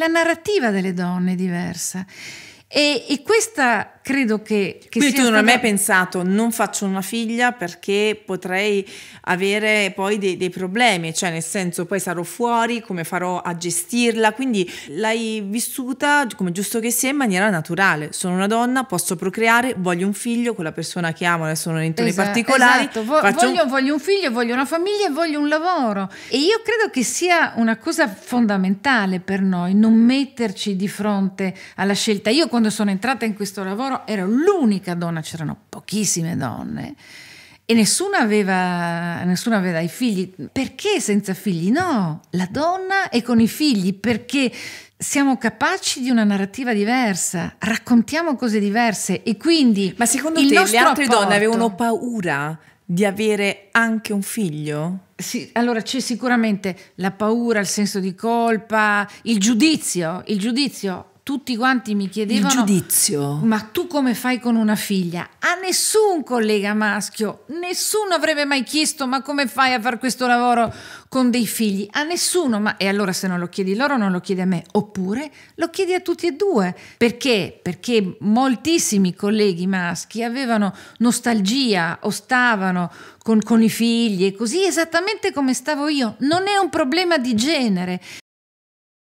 la narrativa delle donne è diversa. E, e questa credo che, che Quindi tu non hai mai pensato non faccio una figlia perché potrei avere poi dei, dei, problemi, cioè nel senso poi sarò fuori, come farò a gestirla, quindi l'hai vissuta come giusto che sia in maniera naturale. Sono una donna, posso procreare, voglio un figlio con la persona che amo, adesso non entro esatto, nei particolari. Esatto. Voglio, un... voglio un figlio, voglio una famiglia e voglio un lavoro. E io credo che sia una cosa fondamentale per noi non metterci di fronte alla scelta. Io quando sono entrata in questo lavoro ero l'unica donna, c'erano pochissime donne e nessuno aveva, nessuno aveva i figli. Perché senza figli? No, la donna è con i figli perché siamo capaci di una narrativa diversa, raccontiamo cose diverse e quindi... Ma secondo te le altre rapporto... donne avevano paura di avere anche un figlio? Sì, allora c'è sicuramente la paura, il senso di colpa, il giudizio, il giudizio tutti quanti mi chiedevano il giudizio. Ma tu come fai con una figlia? A nessun collega maschio, nessuno avrebbe mai chiesto ma come fai a fare questo lavoro con dei figli? A nessuno, ma e allora se non lo chiedi loro non lo chiedi a me, oppure lo chiedi a tutti e due. Perché? Perché moltissimi colleghi maschi avevano nostalgia o stavano con, con, i figli e così esattamente come stavo io. Non è un problema di genere